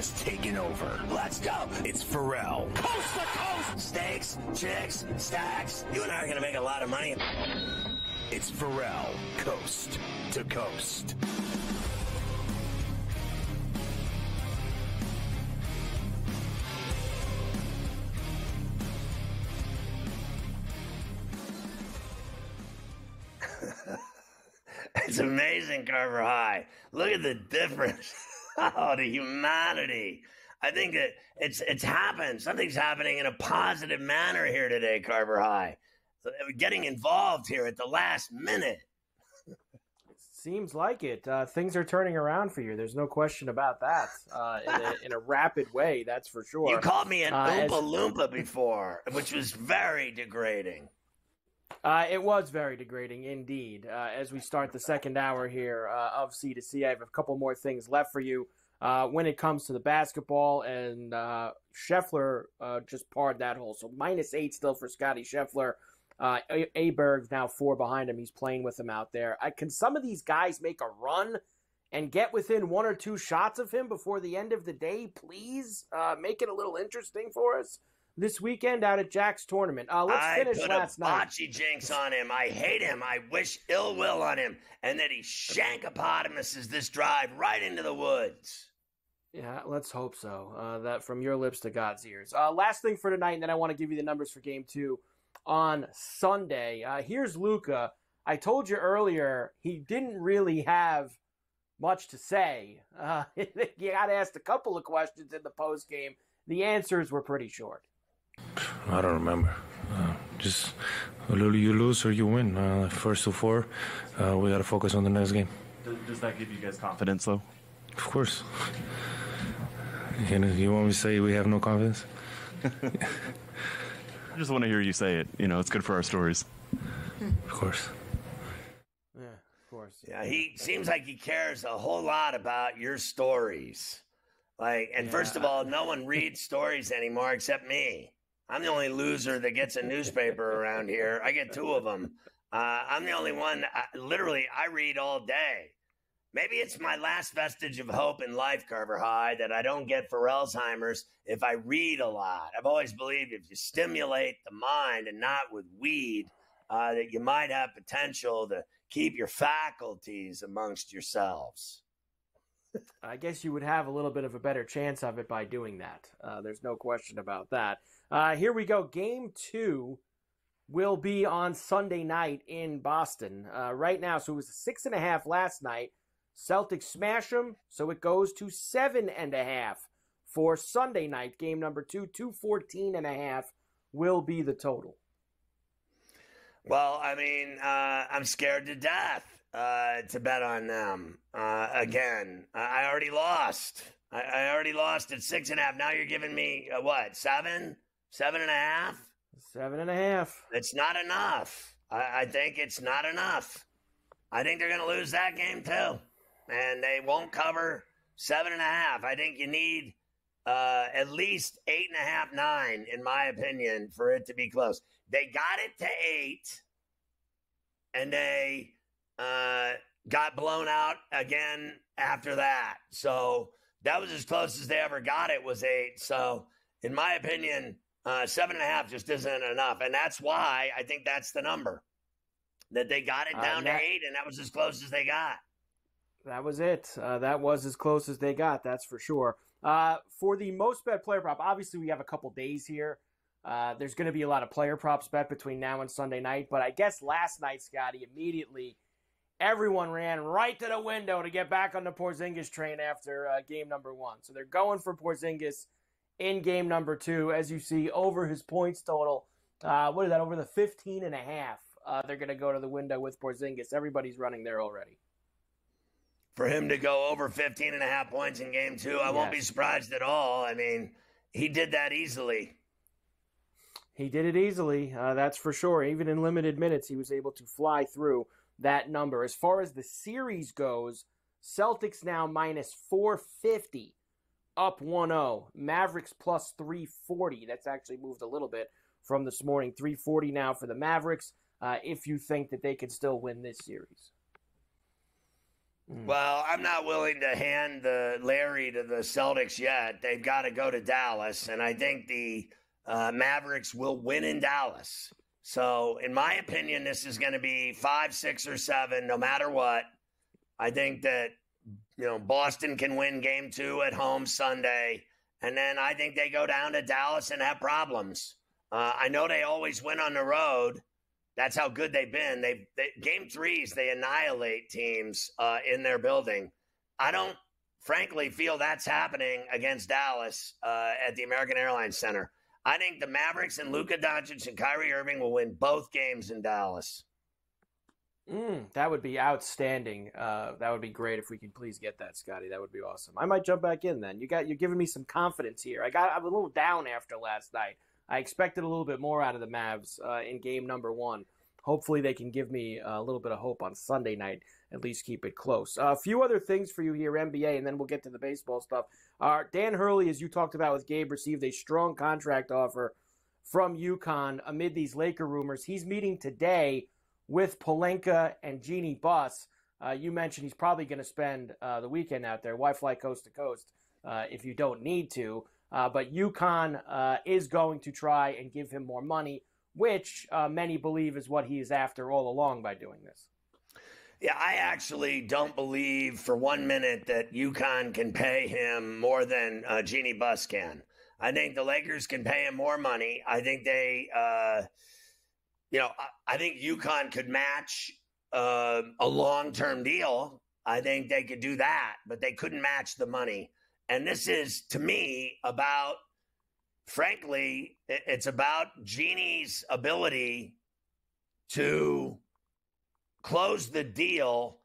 has taken over. Let's go. It's Ferrall. Coast to coast. Steaks, chicks, stacks. You and I are going to make a lot of money. It's Ferrall. Coast to coast. it's amazing, Carver High. Look at the difference. oh, the humanity. I think that it's it's happened. Something's happening in a positive manner here today, Carver High. So we're getting involved here at the last minute. Seems like it. Uh, things are turning around for you. There's no question about that. Uh, in, a, in, a, rapid way, that's for sure. You called me an uh, Oompa as... Loompa before, which was very degrading. Uh, it was very degrading indeed. Uh, as we start the second hour here uh, of C to C, I have a couple more things left for you. when it comes to the basketball, and Scheffler just parred that hole, so minus eight still for Scotty Scheffler. Uh, Aberg's now four behind him. He's playing with him out there. I, can some of these guys make a run and get within one or two shots of him before the end of the day? Please uh, make it a little interesting for us this weekend out at Jack's tournament. Uh, let's I finish put last a night. jinx on him. I hate him. I wish ill will on him, and that he shank shankopotamuses this drive right into the woods. Yeah, let's hope so. Uh, that from your lips to God's ears. Uh, last thing for tonight, and then I want to give you the numbers for Game Two on Sunday. Uh, here's Luka. I told you earlier he didn't really have much to say. Uh, you got asked a couple of questions in the post game. The answers were pretty short. I don't remember. Uh, just you lose or you win. Uh, first to four, uh, we got to focus on the next game. Does, does, that give you guys confidence, though? Of course. You, know, you want me to say we have no confidence? I just want to hear you say it. You know, it's good for our stories. Of course. Yeah, of course. Yeah, he seems like he cares a whole lot about your stories. Like, and yeah. first of all, no one reads stories anymore except me. I'm the only loser that gets a newspaper around here. I get two of them. Uh, I'm the only one. I, literally, I read all day. Maybe it's my last vestige of hope in life, Carver High, that I don't get for Alzheimer's if I read a lot. I've always believed if you stimulate the mind and not with weed, uh, that you might have potential to keep your faculties amongst yourselves. I guess you would have a little bit of a better chance of it by doing that. Uh, there's no question about that. Uh, here we go. Game two will be on Sunday night in Boston. Uh, right now, so it was six and a half last night. Celtics smash them, so it goes to seven and a half for Sunday night, game number two. 214 and a half will be the total. Well, I mean, uh, I'm scared to death uh, to bet on them. Uh, again, I already lost. I, I, already lost at six and a half. Now you're giving me uh, what, seven? Seven and a half? Seven and a half. It's not enough. I, I think it's not enough. I think they're going to lose that game too and they won't cover seven and a half. I think you need uh, at least eight and a half, nine, in my opinion, for it to be close. They got it to eight, and they uh, got blown out again after that. So that was as close as they ever got it was eight. So in my opinion, uh, seven and a half just isn't enough, and that's why I think that's the number that they got it uh, down to eight, and that was as close as they got. That was it. Uh, that was as close as they got, that's for sure. Uh, for the most bet player prop, obviously we have a couple days here. Uh, there's going to be a lot of player props bet between now and Sunday night, but I guess last night, Scotty, immediately everyone ran right to the window to get back on the Porzingis train after uh, game number one. So they're going for Porzingis in game number two, as you see, over his points total. Uh, what is that, over the 15 and a half? Uh, they're going to go to the window with Porzingis. Everybody's running there already for him to go over 15 and a half points in game two. I yes. won't be surprised at all. I mean, he did that easily. He did it easily, uh, that's for sure. Even in limited minutes, he was able to fly through that number. As far as the series goes, Celtics now minus 450, up 1 0. Mavericks plus 340. That's actually moved a little bit from this morning. 340 now for the Mavericks, uh, if you think that they can still win this series. Well, I'm not willing to hand the Larry to the Celtics yet. They've got to go to Dallas, and I think the uh, Mavericks will win in Dallas. So, in my opinion, this is going to be five, six, or seven, no matter what. I think that you know Boston can win Game Two at home Sunday, and then I think they go down to Dallas and have problems. Uh, I know they always win on the road. That's how good they've been. They, they game threes they annihilate teams uh, in their building. I don't, frankly, feel that's happening against Dallas uh, at the American Airlines Center. I think the Mavericks and Luka Doncic and Kyrie Irving will win both games in Dallas. Mm, that would be outstanding. Uh, that would be great if we could please get that, Scotty. That would be awesome. I might jump back in then. You got you're giving me some confidence here. I got I'm a little down after last night. I expected a little bit more out of the Mavs uh, in game number one. Hopefully, they can give me a little bit of hope on Sunday night. At least keep it close. Uh, a few other things for you here, NBA, and then we'll get to the baseball stuff. Uh, Dan Hurley, as you talked about with Gabe, received a strong contract offer from UConn amid these Laker rumors. He's meeting today with Pelinka and Jeanie Buss. Uh, you mentioned he's probably going to spend uh, the weekend out there. Why fly coast to coast uh, if you don't need to? Uh, but UConn uh, is going to try and give him more money, which uh, many believe is what he is after all along by doing this. Yeah, I actually don't believe for one minute that UConn can pay him more than uh, Jeanie Buss can. I think the Lakers can pay him more money. I think they, you know, I, I, think UConn could match uh, a long term deal. I think they could do that, but they couldn't match the money. And this is, to me, about, frankly, it's about Jeanie's ability to close the deal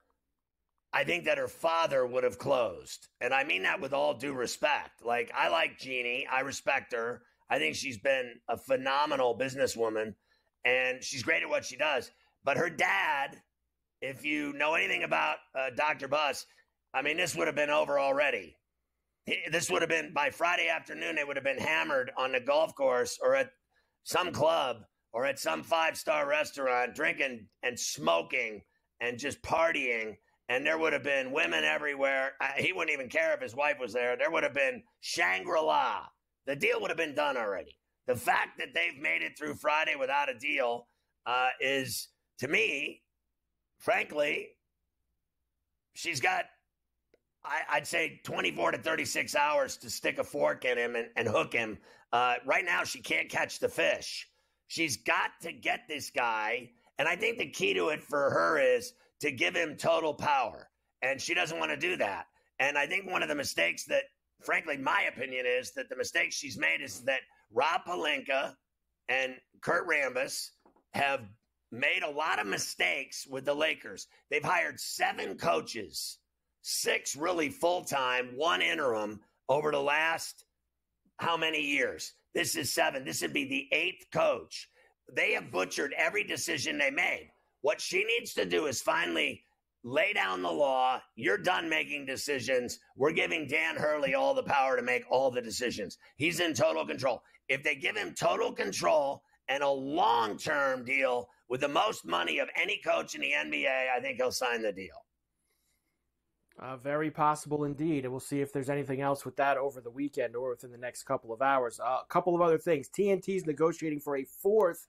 I think that her father would have closed. And I mean that with all due respect. Like, I like Jeanie, I respect her. I think she's been a phenomenal businesswoman and she's great at what she does. But her dad, if you know anything about uh, Dr. Buss, I mean, this would have been over already this would have been by Friday afternoon, they would have been hammered on the golf course or at some club or at some five star restaurant, drinking and smoking and just partying. And there would have been women everywhere. He wouldn't even care if his wife was there. There would have been Shangri La. The deal would have been done already. The fact that they've made it through Friday without a deal uh, is, to me, frankly, she's got I, would say 24 to 36 hours to stick a fork in him and, and hook him. Uh, right now, she can't catch the fish. She's got to get this guy. And I think the key to it for her is to give him total power. And she doesn't want to do that. And I think one of the mistakes that, frankly, my opinion is that the mistake she's made is that Rob Pelinka and Kurt Rambis have made a lot of mistakes with the Lakers. They've hired seven coaches six really full time, one interim over the last how many years? This is seven. This would be the eighth coach. They have butchered every decision they made. What she needs to do is finally lay down the law. You're done making decisions. We're giving Dan Hurley all the power to make all the decisions. He's in total control. If they give him total control and a long term deal with the most money of any coach in the NBA, I think he'll sign the deal. Uh, very possible indeed. And we'll see if there's anything else with that over the weekend or within the next couple of hours. Uh, a couple of other things. TNT is negotiating for a fourth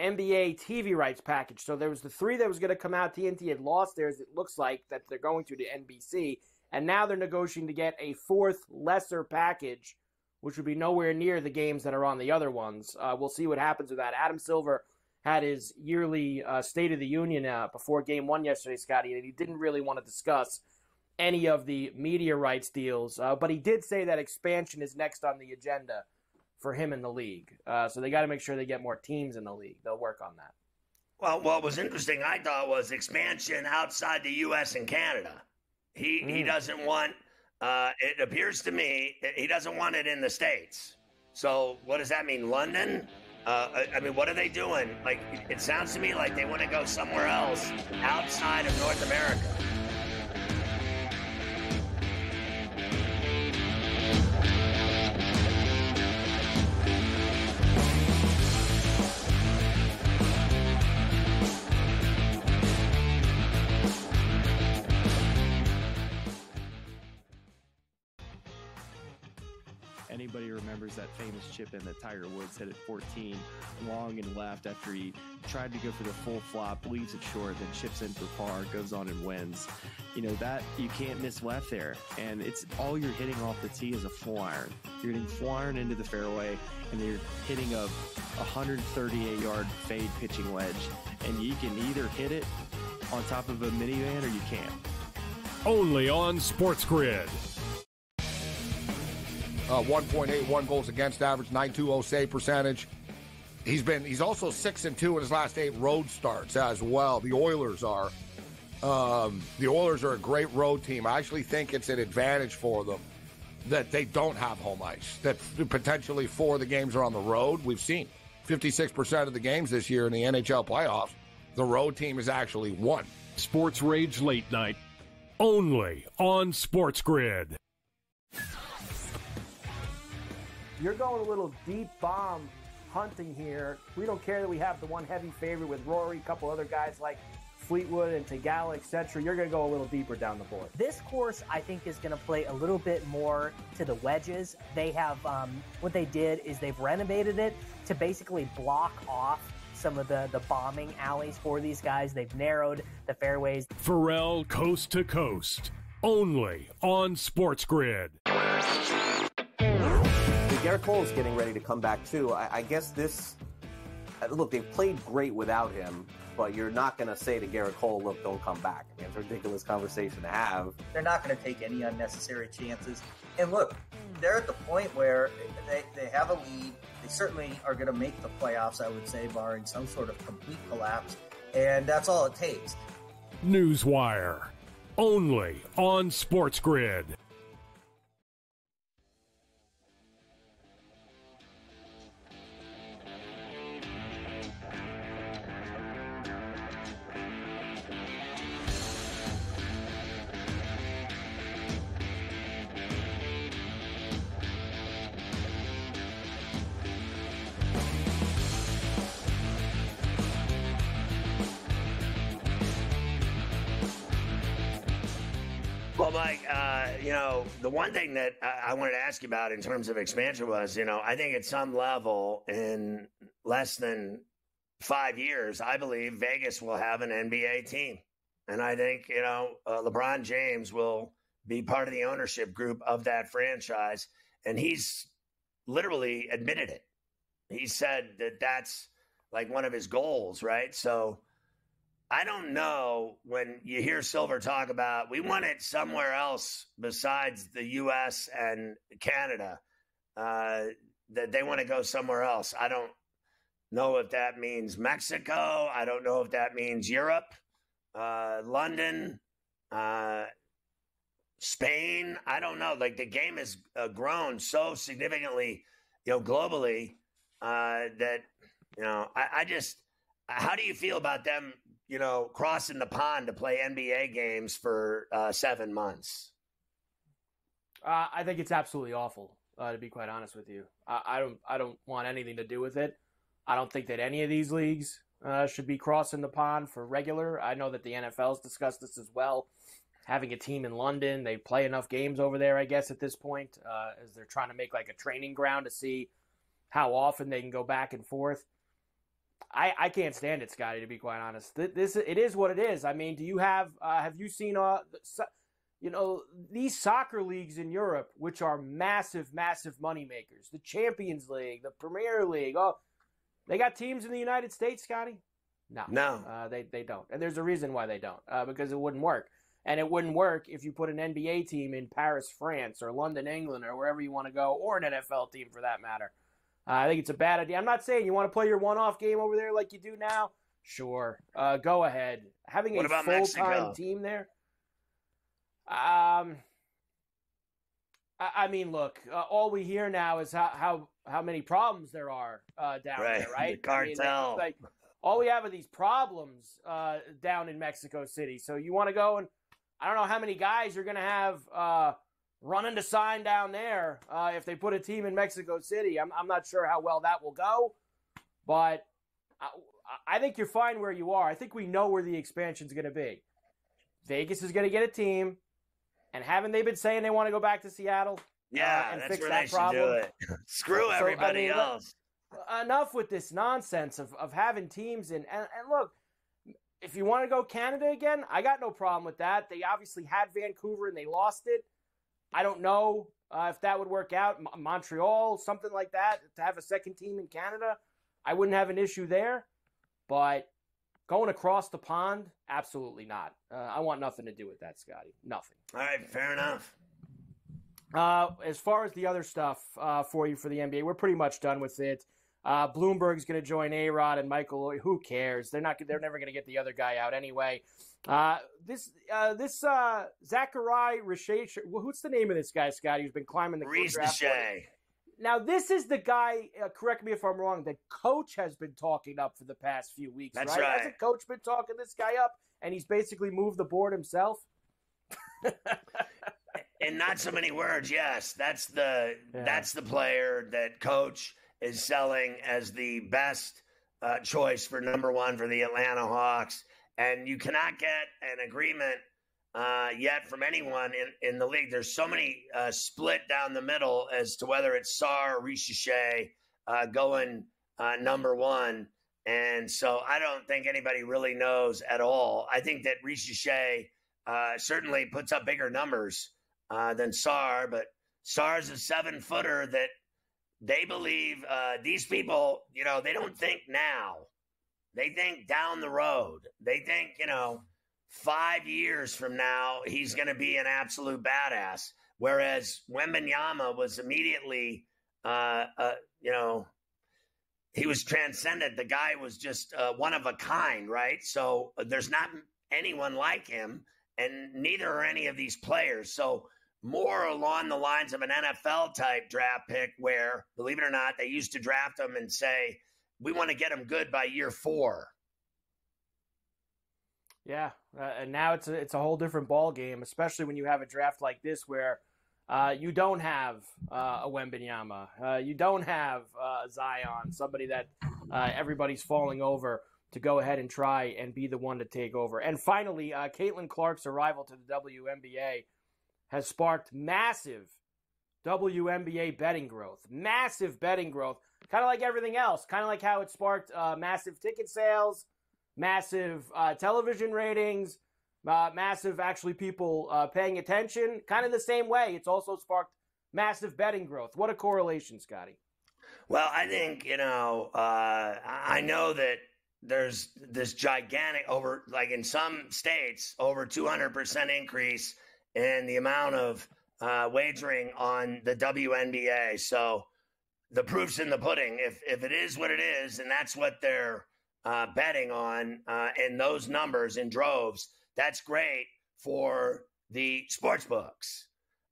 NBA TV rights package. So there was the three that was going to come out. TNT had lost theirs, it looks like, that they're going to to NBC. And now they're negotiating to get a fourth lesser package, which would be nowhere near the games that are on the other ones. Uh, we'll see what happens with that. Adam Silver had his yearly uh, State of the Union uh, before Game One yesterday, Scotty, and he didn't really want to discuss any of the media rights deals, uh, but he did say that expansion is next on the agenda for him in the league. Uh, so they got to make sure they get more teams in the league. They'll work on that. Well, what was interesting, I thought, was expansion outside the U.S. and Canada. He mm. he doesn't want. Uh, it appears to me he doesn't want it in the states. So what does that mean? London? Uh, I mean, what are they doing? Like, it sounds to me like they want to go somewhere else outside of North America. Famous chip in that Tiger Woods hit at 14, long and left after he tried to go for the full flop, leaves it short, then chips in for par, goes on and wins. You know, that you can't miss left there. And it's all you're hitting off the tee is a full iron. You're hitting full iron into the fairway and you're hitting a 138 yard fade pitching wedge. And you can either hit it on top of a minivan or you can't. Only on Sports Grid. Uh, 1.81 goals against average, 920 save percentage. He's been he's also six and two in his last eight road starts as well. The Oilers are um, the Oilers are a great road team. I actually think it's an advantage for them that they don't have home ice. That potentially four of the games are on the road. We've seen 56% of the games this year in the NHL playoffs. The road team has actually won. Sports Rage Late Night. Only on Sports Grid. You're going a little deep bomb hunting here. We don't care that we have the one heavy favorite with Rory, a couple other guys like Fleetwood and Theegala, etc. You're going to go a little deeper down the board. This course, I think, is going to play a little bit more to the wedges. They have um, what they did is they've renovated it to basically block off some of the the bombing alleys for these guys. They've narrowed the fairways. Ferrall Coast to Coast, only on Sports Grid. Gerrit Cole is getting ready to come back too. I, I guess this. uh, Look, they've played great without him, but you're not going to say to Gerrit Cole, "Look, don't come back." I mean, it's a ridiculous conversation to have. They're not going to take any unnecessary chances. And look, they're at the point where they, they have a lead. They certainly are going to make the playoffs, I would say, barring some sort of complete collapse. And that's all it takes. Newswire, only on Sports Grid. You know, the one thing that I, I wanted to ask you about in terms of expansion was, you know, I think at some level in less than five years, I believe Vegas will have an NBA team. And I think, you know, uh, LeBron James will be part of the ownership group of that franchise. And he's literally admitted it. He said that that's like one of his goals, right? So, I don't know when you hear Silver talk about we want it somewhere else besides the U.S. and Canada, uh, that they want to go somewhere else. I don't know if that means Mexico. I don't know if that means Europe, uh, London, uh, Spain. I don't know. Like the game has uh, grown so significantly, you know, globally uh, that you know. I, I just, how do you feel about them you know, crossing the pond to play NBA games for uh, seven months? Uh, I think it's absolutely awful. Uh, to be quite honest with you, I, I, don't. I don't want anything to do with it. I don't think that any of these leagues uh, should be crossing the pond for regular. I know that the NFL's discussed this as well. Having a team in London, they play enough games over there, I guess, at this point, uh, as they're trying to make like a training ground to see how often they can go back and forth. I, I can't stand it, Scotty. To be quite honest, this it is what it is. I mean, do you have uh, have you seen uh, you know these soccer leagues in Europe, which are massive, massive money makers? The Champions League, the Premier League. Oh, they got teams in the United States, Scotty. No, no, uh, they they don't, and there's a reason why they don't, uh, because it wouldn't work, and it wouldn't work if you put an NBA team in Paris, France, or London, England, or wherever you want to go, or an NFL team for that matter. Uh, I think it's a bad idea. I'm not saying you want to play your one-off game over there like you do now. Sure, uh, go ahead. Having what a about full-time Mexico? team there. Um, I, I mean, look, uh, all we hear now is how how how many problems there are uh, down Right, there, right? the I mean, cartel. like all we have are these problems uh, down in Mexico City. So you want to go and I don't know how many guys you're going to have uh, running to sign down there uh, if they put a team in Mexico City. I'm, I'm not sure how well that will go, but I, I think you're fine where you are. I think we know where the expansion is going to be. Vegas is going to get a team, and haven't they been saying they want to go back to Seattle? Yeah, uh, and that's fix where that they should problem. do it. Screw So, I everybody mean, let- else. enough with this nonsense of, of having teams in and, and look if you want to go canada again i got no problem with that they obviously had vancouver and they lost it i don't know uh, if that would work out M- montreal something like that to have a second team in canada i wouldn't have an issue there but going across the pond absolutely not uh, i want nothing to do with that scotty nothing All right, fair enough. uh, as far as the other stuff uh, for you for the NBA, we're pretty much done with it. Uh, Bloomberg's going to join A Rod and Michael. Lloyd. Who cares? They're not. They're never going to get the other guy out anyway. Uh, this uh, this uh, Zaccharie Risacher. who's the name of this guy, Scotty? Who's been climbing the draft. Now this is the guy. Uh, correct me if I'm wrong. That coach has been talking up for the past few weeks. That's right? right. Hasn't coach been talking this guy up, and he's basically moved the board himself? in not so many words, yes, that's the Yeah. that's the player that coach is selling as the best uh, choice for number one for the Atlanta Hawks, and you cannot get an agreement uh, yet from anyone in, in the league. There's so many uh, split down the middle as to whether it's Sarr or Risacher uh, going uh, number one. And so I don't think anybody really knows at all. I think that Risacher uh, certainly puts up bigger numbers uh, than Sarr, but Sarr's a seven footer that they believe these people, you know, they don't think now. They think down the road. They think, you know, five years from now, he's going to be an absolute badass. Whereas Wembanyama was immediately, uh, uh, you know, he was transcendent. The guy was just uh, one of a kind, right? So uh, there's not anyone like him, and neither are any of these players. So more along the lines of an NFL type draft pick, where believe it or not, they used to draft them and say, "We want to get him good by year four. Yeah, uh, and now it's a it's a whole different ball game, especially when you have a draft like this where uh, you don't have uh, a Wembanyama, uh, you don't have uh, Zion, somebody that uh, everybody's falling over to go ahead and try and be the one to take over. And finally, uh, Caitlin Clark's arrival to the WNBA has sparked massive WNBA betting growth, massive betting growth, kind of like everything else, kind of like how it sparked uh, massive ticket sales massive uh, television ratings, uh, massive actually people uh, paying attention. Kind of the same way, it's also sparked massive betting growth. What a correlation, Scotty. Well, I think you know. Uh, I know that there's this gigantic over, like in some states, over 200 percent increase in the amount of uh, wagering on the WNBA. So the proof's in the pudding. If if it is what it is, and that's what they're uh, betting on uh, in those numbers in droves, that's great for the sports books.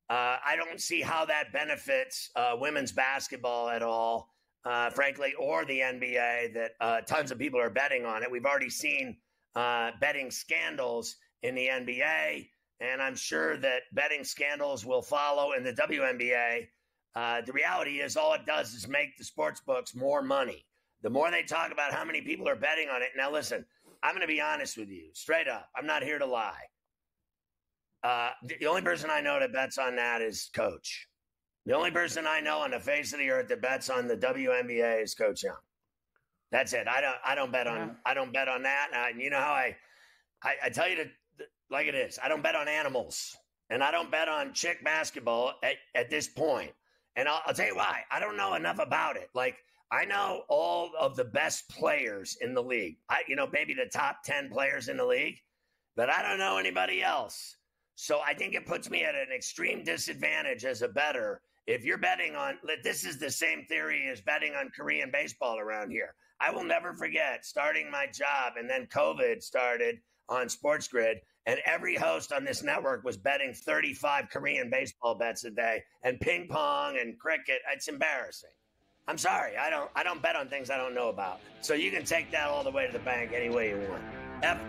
Uh, I don't see how that benefits uh, women's basketball at all, uh, frankly, or the NBA. That uh, tons of people are betting on it. We've already seen betting scandals in the NBA, and I'm sure that betting scandals will follow in the WNBA. Uh, the reality is, all it does is make the sports books more money. The more they talk about how many people are betting on it. Now, listen, I'm going to be honest with you, straight up. I'm not here to lie. Uh, the only person I know that bets on that is Coach. The only person I know on the face of the earth that bets on the WNBA is Coach Young. That's it. I don't. I don't bet on. Yeah. I don't bet on that. And you know how I, I, I tell you to like it is. I don't bet on animals, and I don't bet on chick basketball at, at this point. And I'll, I'll tell you why. I don't know enough about it. Like I know all of the best players in the league. I, you know, maybe the top ten players in the league, but I don't know anybody else. So I think it puts me at an extreme disadvantage as a better. If you're betting on, this is the same theory as betting on Korean baseball around here. I will never forget starting my job, and then COVID started on Sports Grid, and every host on this network was betting 35 Korean baseball bets a day, and ping pong and cricket. It's embarrassing. I'm sorry, I don't, I don't bet on things I don't know about. So you can take that all the way to the bank any way you want.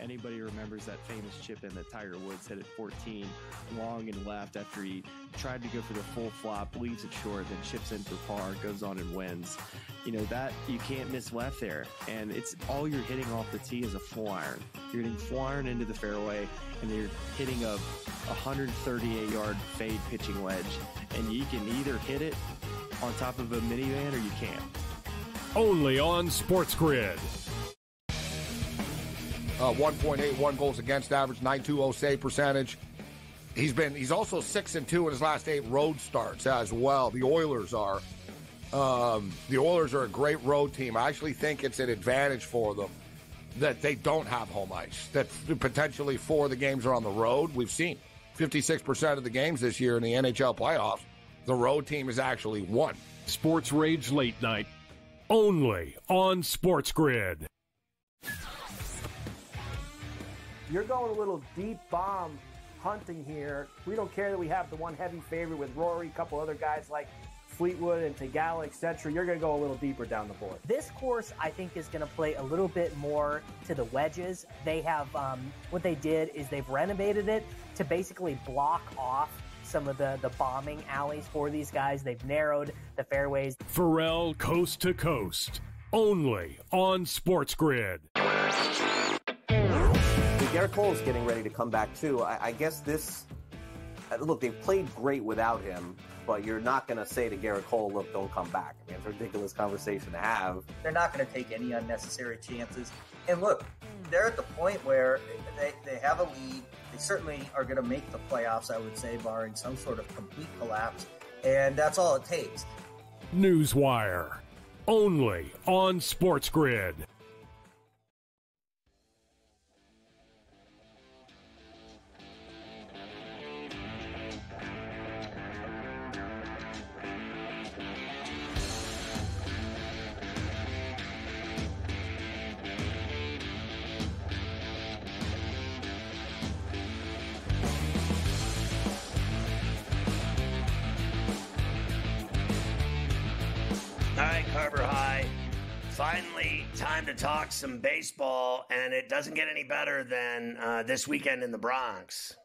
Anybody remembers that famous chip in that Tiger Woods hit at 14, long and left after he tried to go for the full flop, leaves it short, then chips in for par, goes on and wins. You know, that you can't miss left there. And it's all you're hitting off the tee is a full iron. You're hitting full iron into the fairway, and you're hitting a 138 yard fade pitching wedge. And you can either hit it on top of a minivan or you can't. Only on Sports Grid. Uh, 1.81 goals against average, 920 save percentage. He's been he's also six and two in his last eight road starts as well. The Oilers are. Um, the Oilers are a great road team. I actually think it's an advantage for them that they don't have home ice. That potentially four of the games are on the road. We've seen 56% of the games this year in the NHL playoffs. The road team has actually won. Sports Rage Late Night. Only on Sports Grid. You're going a little deep bomb hunting here. We don't care that we have the one heavy favorite with Rory, a couple other guys like Fleetwood and Theegala, etc. You're going to go a little deeper down the board. This course, I think, is going to play a little bit more to the wedges. They have um, what they did is they've renovated it to basically block off some of the the bombing alleys for these guys. They've narrowed the fairways. Ferrall Coast to Coast. Only on Sports Grid. Gerrit Cole's getting ready to come back too. I, I guess this. uh, Look, they've played great without him, but you're not going to say to Gerrit Cole, "Look, don't come back." I mean, it's a ridiculous conversation to have. They're not going to take any unnecessary chances. And look, they're at the point where they, they have a lead. They certainly are going to make the playoffs, I would say, barring some sort of complete collapse. And that's all it takes. Newswire. Only on Sports Grid. Time to talk some baseball, and it doesn't get any better than uh, this weekend in the Bronx.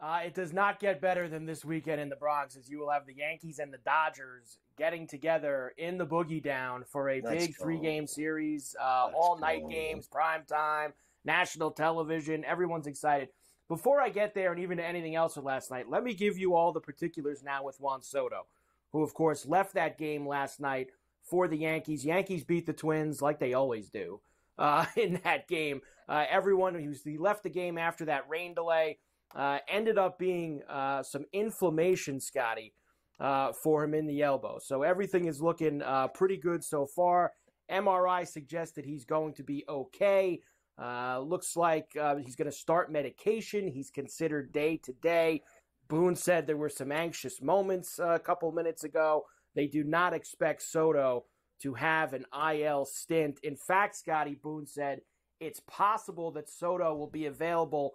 Uh, it does not get better than this weekend in the Bronx, as you will have the Yankees and the Dodgers getting together in the Boogie Down for a Let's big go. three-game series, uh, all night go. games, prime time, national television. Everyone's excited. Before I get there and even to anything else with last night, let me give you all the particulars now with Juan Soto, who of course left that game last night for the Yankees. Yankees beat the Twins like they always do uh, in that game. Uh, everyone who he left the game after that rain delay uh, ended up being uh, some inflammation, Scotty, uh, for him in the elbow. So everything is looking uh, pretty good so far. MRI suggests that he's going to be okay. Looks like he's going to start medication. He's considered day to day. Boone said there were some anxious moments a couple minutes ago. They do not expect Soto to have an IL stint. In fact, Scotty Boone said it's possible that Soto will be available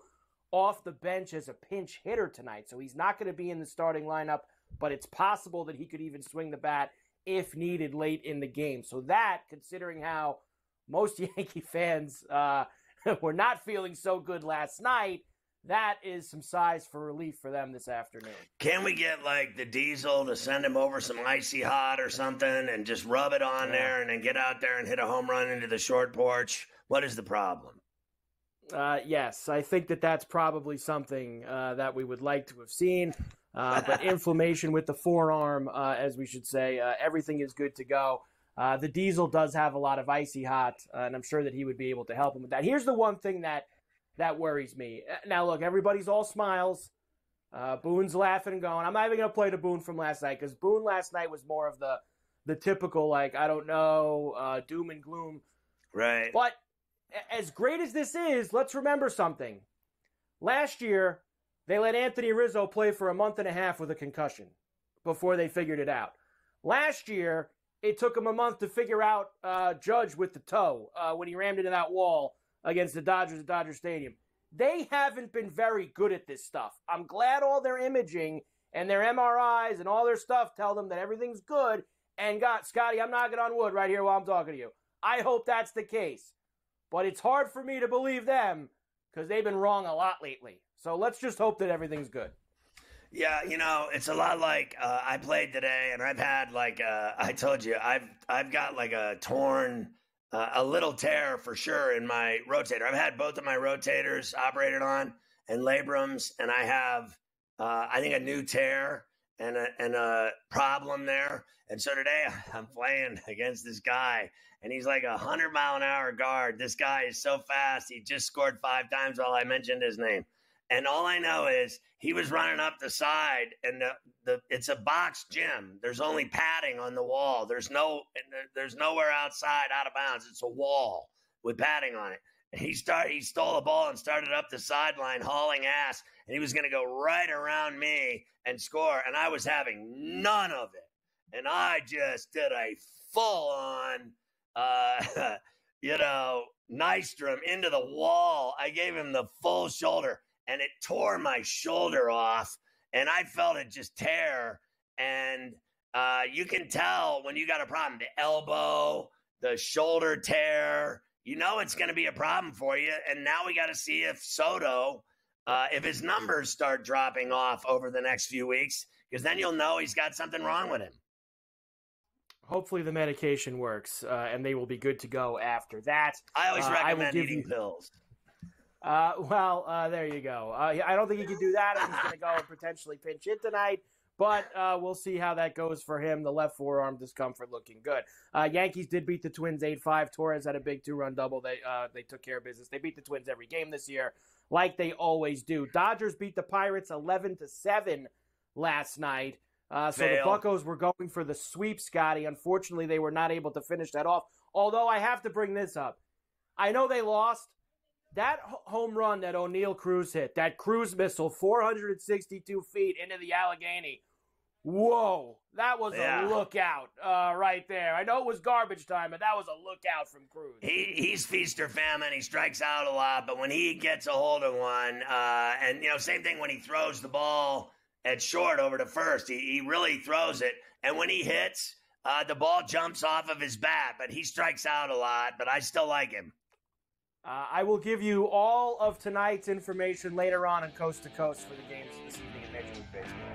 off the bench as a pinch hitter tonight. So he's not going to be in the starting lineup, but it's possible that he could even swing the bat if needed late in the game. So that, considering how most Yankee fans uh, were not feeling so good last night, that is some size for relief for them this afternoon. Can we get like the diesel to send him over some icy hot or something and just rub it on Yeah. there and then get out there and hit a home run into the short porch? What is the problem? Uh, yes, I think that that's probably something uh, that we would like to have seen. Uh, but inflammation with the forearm, uh, as we should say, uh, everything is good to go. Uh, the diesel does have a lot of icy hot, and I'm sure that he would be able to help him with that. Here's the one thing that that worries me. Uh, Now, look, everybody's all smiles. Uh, Boone's laughing and going. I'm not even going to play the Boone from last night because Boone last night was more of the the typical like I don't know uh, doom and gloom Right. but as great as this is, let's remember something. Last year, they let Anthony Rizzo play for a month and a half with a concussion before they figured it out. Last year, it took him a month to figure out uh, Judge with the toe uh, when he rammed into that wall against the Dodgers at Dodger Stadium. They haven't been very good at this stuff. I'm glad all their imaging and their MRIs and all their stuff tell them that everything's good. And God, Scotty, I'm knocking on wood right here while I'm talking to you. I hope that's the case. but it's hard for me to believe them because they've been wrong a lot lately. So let's just hope that everything's good. Yeah, you know, it's a lot like uh, I played today, and I've had like uh, I told you, I've I've got like a torn, uh, a little tear for sure in my rotator. I've had both of my rotators operated on and labrums, and I have uh, I think a new tear and a and a problem there. And so today I'm playing against this guy, and he's like a hundred mile an hour guard. This guy is so fast. He just scored five times while I mentioned his name. And all I know is he was running up the side, and the, the it's a box gym. There's only padding on the wall. There's no there's nowhere outside out of bounds. It's a wall with padding on it. And he started he stole the ball and started up the sideline hauling ass, and he was going to go right around me and score, and I was having none of it, and I just did a full on, uh, you know, Nystrom into the wall. I gave him the full shoulder and it tore my shoulder off and I felt it just tear. And uh, you can tell when you got a problem the elbow, the shoulder tear, you know it's going to be a problem for you. And now we got to see if Soto, uh, if his numbers start dropping off over the next few weeks, because then you'll know he's got something wrong with him. Hopefully the medication works, uh, and they will be good to go after that. I always Uh, recommend give eating you- pills. Uh, well, uh, there you go. Uh, I don't think he can do that. He's going to go and potentially pinch it tonight, but uh, we'll see how that goes for him. The left forearm discomfort looking good. Uh, Yankees did beat the Twins eight five. Torres had a big two run double. They uh, they took care of business. They beat the Twins every game this year, like they always do. Dodgers beat the Pirates eleven to seven last night. Uh, so Fail. the Buccos were going for the sweep, Scotty. Unfortunately, they were not able to finish that off. Although I have to bring this up, I know they lost. That home run that Oneil Cruz hit, that cruise missile, 462 feet into the Allegheny. Whoa, that was Yeah. a lookout uh, right there. I know it was garbage time, but that was a lookout from Cruz. He he's feast or famine. He strikes out a lot, but when he gets a hold of one, uh, and you know, same thing when he throws the ball at short over to first, he, he really throws it. And when he hits, uh, the ball jumps off of his bat, but he strikes out a lot. But I still like him. Uh, I will give you all of tonight's information later on in Coast to Coast for the games this evening in Major League Baseball.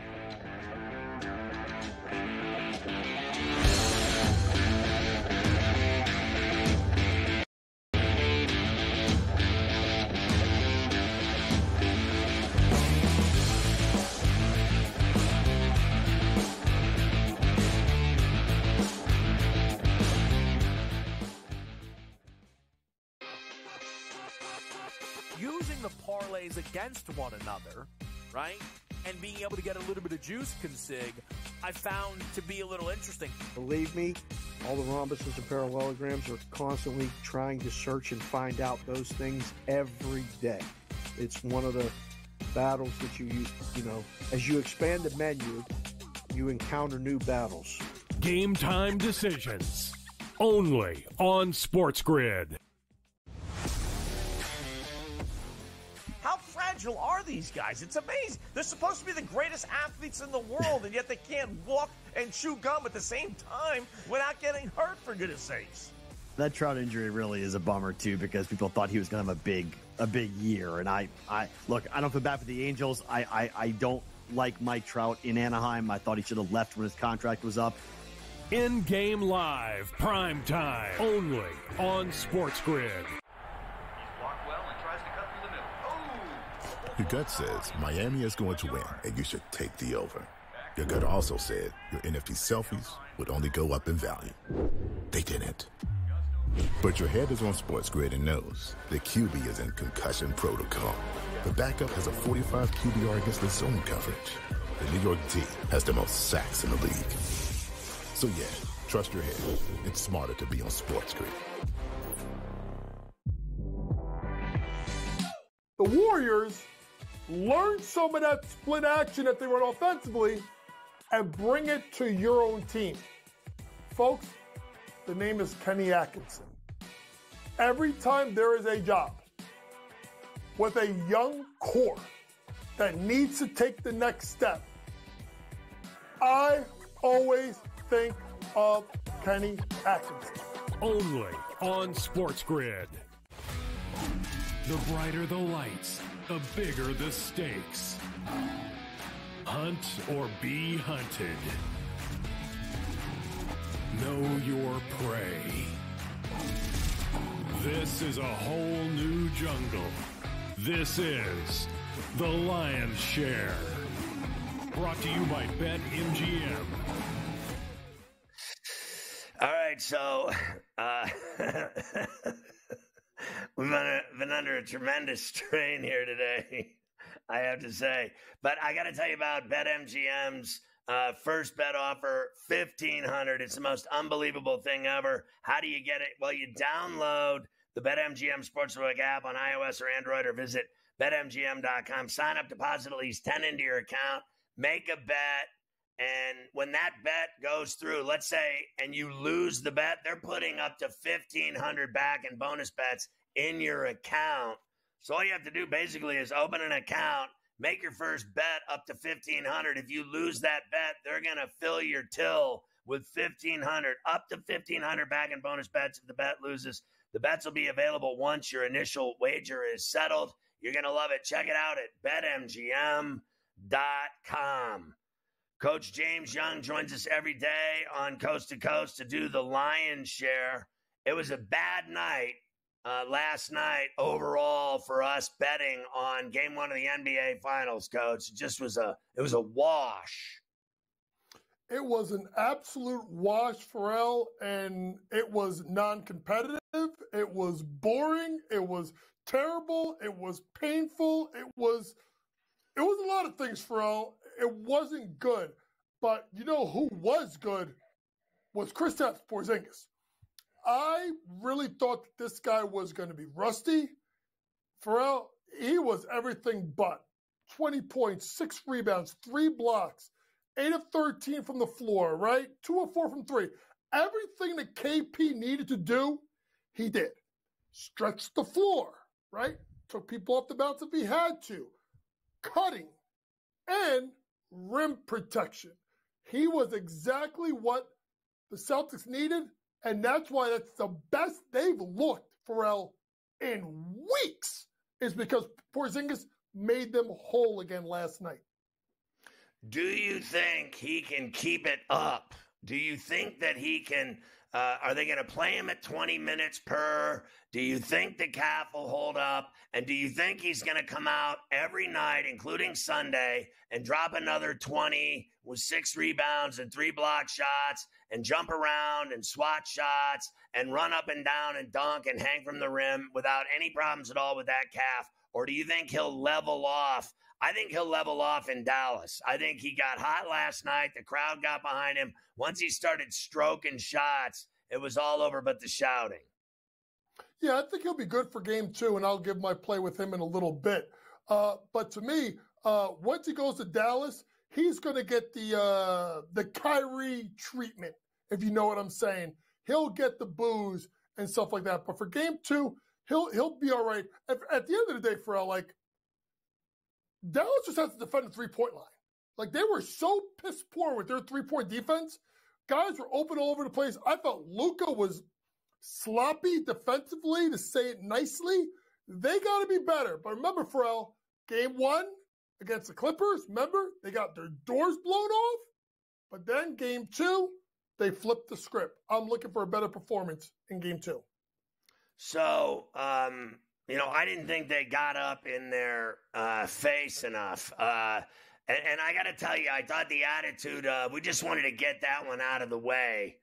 Using the parlays against one another, right? And being able to get a little bit of juice consig, I found to be a little interesting. Believe me, all the rhombuses and parallelograms are constantly trying to search and find out those things every day. It's one of the battles that you use, you know, as you expand the menu, you encounter new battles. Game time decisions. Only on Sports Grid. How fragile are these guys? It's amazing. They're supposed to be the greatest athletes in the world, and yet they can't walk and chew gum at the same time without getting hurt, for goodness sakes. That Trout injury really is a bummer too, because people thought he was going to have a big, a big year. And I, I look, I don't feel bad for the Angels. I, I, I don't like Mike Trout in Anaheim. I thought he should have left when his contract was up. In game live, prime time, only on Sports Grid. Your gut says Miami is going to win, and you should take the over. Your gut also said your NFT selfies would only go up in value. They didn't. But your head is on Sports Grid and knows the QB is in concussion protocol. The backup has a 45 QBR against the zone coverage. The New York D has the most sacks in the league. So yeah, trust your head. It's smarter to be on Sports Grid. the Warriors learn some of that split action that they run offensively and bring it to your own team. Folks, the name is Kenny Atkinson. Every time there is a job with a young core that needs to take the next step, I always think of Kenny Atkinson. Only on Sports Grid. The brighter the lights, the bigger the stakes. Hunt or be hunted. Know your prey. This is a whole new jungle. This is The Lion's Share. Brought to you by BetMGM. All right, so uh, we've been, under a tremendous strain here today, I have to say. But I got to tell you about BetMGM's uh, first bet offer, fifteen hundred. It's the most unbelievable thing ever. How do you get it? Well, you download the BetMGM Sportsbook app on iOS or Android, or visit BetMGM.com. Sign up, deposit at least ten into your account, make a bet. And when that bet goes through, let's say, and you lose the bet, they're putting up to 1500 back in bonus bets in your account. So all you have to do basically is open an account, make your first bet up to 1500. If you lose that bet, they're going to fill your till with 1500 up to 1500 back in bonus bets if the bet loses. The bets will be available once your initial wager is settled. You're going to love it. Check it out at betmgm.com. Coach James Young joins us every day on Coast to Coast to do the lion's share. It was a bad night uh, last night overall for us betting on Game One of the NBA Finals. Coach, it just was a it was a wash. It was an absolute wash, Ferrall, and it was non-competitive. It was boring. It was terrible. It was painful. It was it was a lot of things, Ferrall it wasn't good. But you know who was good was Kristaps Porzingis. I really thought this guy was going to be rusty. Ferrall, he was everything but. 20 points, six rebounds, three blocks, eight of 13 from the floor, right? Two of four from three. Everything that KP needed to do, he did. Stretched the floor, right? Took people off the bounce if he had to. Cutting. And rim protection. He was exactly what the Celtics needed, and that's why that's the best they've looked, for, Ferrall, in weeks, is because Porzingis made them whole again last night. Do you think he can keep it up? Do you think that he can? Uh, are they going to play him at 20 minutes per? Do you think the calf will hold up? And do you think he's going to come out every night, including Sunday, and drop another 20 with six rebounds and three block shots and jump around and swat shots and run up and down and dunk and hang from the rim without any problems at all with that calf? Or do you think he'll level off? I think he'll level off in Dallas. I think he got hot last night. The crowd got behind him. Once he started stroking shots, it was all over but the shouting. Yeah, I think he'll be good for game two, and I'll give my play with him in a little bit. Uh, but to me, uh, once he goes to Dallas, he's going to get the uh, the Kyrie treatment, if you know what I'm saying. He'll get the booze and stuff like that. But for game two, he'll he'll be all right. At, at the end of the day, Ferrall, like Dallas just has to defend the three point line. Like they were so piss poor with their three point defense. Guys were open all over the place. I felt Luka was sloppy defensively, to say it nicely. They got to be better. But remember, Ferrall, game one against the Clippers, remember, they got their doors blown off. But then game two, they flipped the script. I'm looking for a better performance in game two. So, um, you know, I didn't think they got up in their uh, face enough. Uh, and, and, I got to tell you, I thought the attitude of we just wanted to get that one out of the way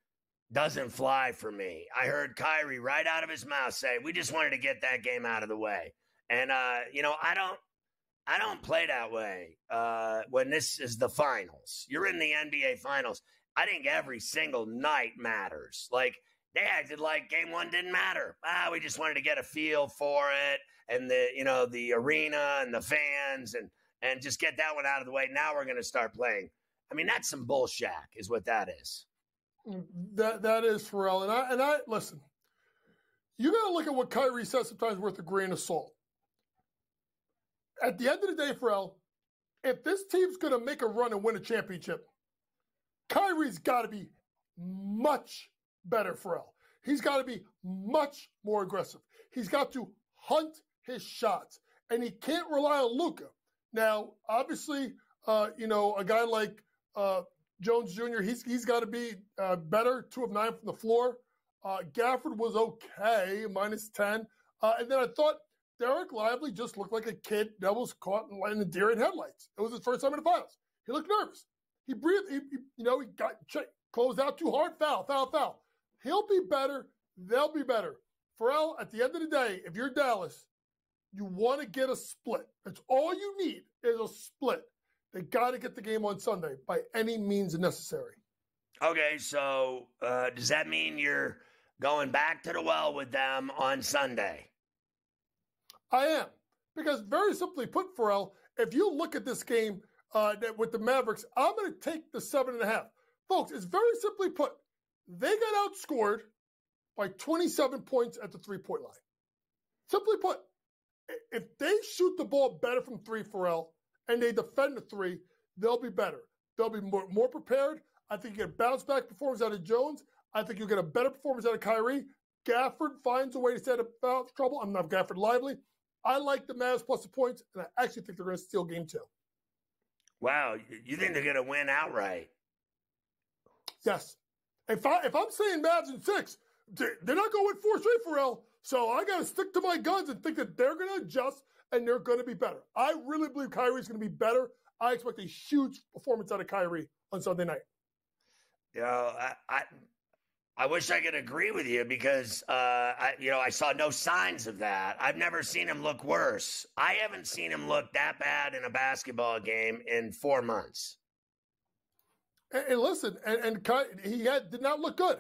doesn't fly for me. I heard Kyrie right out of his mouth say, "We just wanted to get that game out of the way." And uh, you know, I don't, I don't play that way uh, when this is the finals. You're in the NBA finals. I think every single night matters. Like they acted like game one didn't matter. Ah, we just wanted to get a feel for it and the you know the arena and the fans and and just get that one out of the way. Now we're going to start playing. I mean, that's some bullshack is what that is. That that is Ferrall, and I and I listen. You got to look at what Kyrie says sometimes worth a grain of salt. At the end of the day, Ferrall, if this team's going to make a run and win a championship, Kyrie's got to be much better, Ferrall. He's got to be much more aggressive. He's got to hunt his shots, and he can't rely on Luka. Now, obviously, uh, you know a guy like uh, Jones Jr. He's he's got to be uh, better. Two of nine from the floor. Uh, Gafford was okay, minus ten. Uh, and then I thought Dereck Lively just looked like a kid that was caught in the deer in headlights. It was his first time in the finals. He looked nervous. He breathed. He, he, you know, he got closed out too hard. Foul, foul, foul. He'll be better. They'll be better. Ferrall, at the end of the day, if you're Dallas, you want to get a split. That's all you need is a split. They got to get the game on Sunday by any means necessary. Okay, so uh, does that mean you're going back to the well with them on Sunday? I am. Because very simply put, Ferrall, if you look at this game uh, with the Mavericks, I'm going to take the seven and a half. Folks, it's very simply put. They got outscored by 27 points at the three point line. Simply put, if they shoot the ball better from three, Ferrall, and they defend the three, they'll be better. They'll be more, more prepared. I think you get a bounce back performance out of Jones. I think you'll get a better performance out of Kyrie. Gafford finds a way to set up trouble. I'm not Gafford lively. I like the Mavs plus the points, and I actually think they're going to steal game two. Wow, you think they're going to win outright? Yes. If I if I'm saying Mavs in six, they're not going four straight for L. So I got to stick to my guns and think that they're going to adjust and they're going to be better. I really believe Kyrie's going to be better. I expect a huge performance out of Kyrie on Sunday night. You know, I, I I wish I could agree with you because, uh, I, you know, I saw no signs of that. I've never seen him look worse. I haven't seen him look that bad in a basketball game in four months. And, and listen, and, and he had, did not look good.